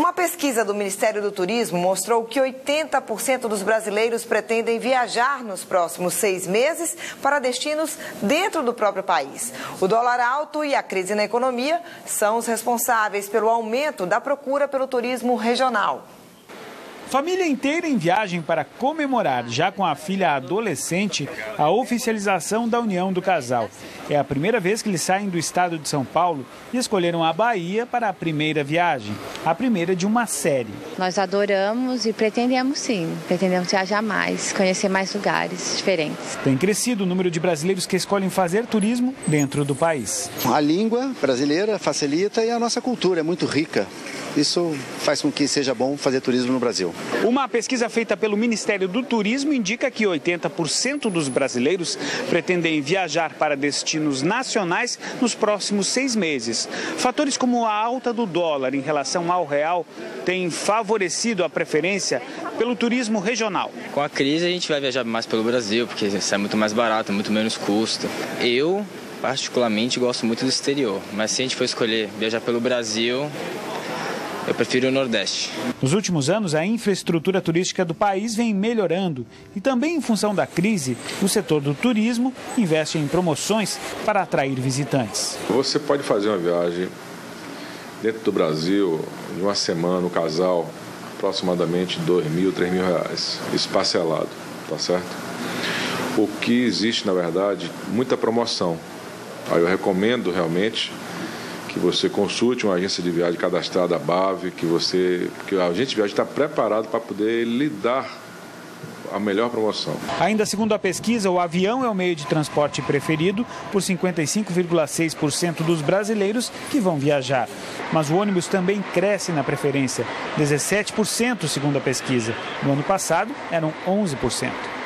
Uma pesquisa do Ministério do Turismo mostrou que 80% dos brasileiros pretendem viajar nos próximos seis meses para destinos dentro do próprio país. O dólar alto e a crise na economia são os responsáveis pelo aumento da procura pelo turismo regional. Família inteira em viagem para comemorar, já com a filha adolescente, a oficialização da união do casal. É a primeira vez que eles saem do estado de São Paulo e escolheram a Bahia para a primeira viagem, a primeira de uma série. Nós adoramos e pretendemos sim, pretendemos viajar mais, conhecer mais lugares diferentes. Tem crescido o número de brasileiros que escolhem fazer turismo dentro do país. A língua brasileira facilita e a nossa cultura é muito rica. Isso faz com que seja bom fazer turismo no Brasil. Uma pesquisa feita pelo Ministério do Turismo indica que 80% dos brasileiros pretendem viajar para destinos nacionais nos próximos seis meses. Fatores como a alta do dólar em relação ao real têm favorecido a preferência pelo turismo regional. Com a crise, a gente vai viajar mais pelo Brasil, porque isso é muito mais barato, muito menos custo. Eu, particularmente, gosto muito do exterior, mas se a gente for escolher viajar pelo Brasil, prefiro o Nordeste. Nos últimos anos, a infraestrutura turística do país vem melhorando e também em função da crise, o setor do turismo investe em promoções para atrair visitantes. Você pode fazer uma viagem dentro do Brasil de uma semana, o casal, aproximadamente dois mil, três mil reais, espacelado, tá certo? O que existe, na verdade, muita promoção. Aí eu recomendo realmente que você consulte uma agência de viagem cadastrada, a BAV, que você, que a agente de viagem está preparado para poder lidar a melhor promoção. Ainda segundo a pesquisa, o avião é o meio de transporte preferido por 55,6% dos brasileiros que vão viajar. Mas o ônibus também cresce na preferência, 17% segundo a pesquisa. No ano passado, eram 11%.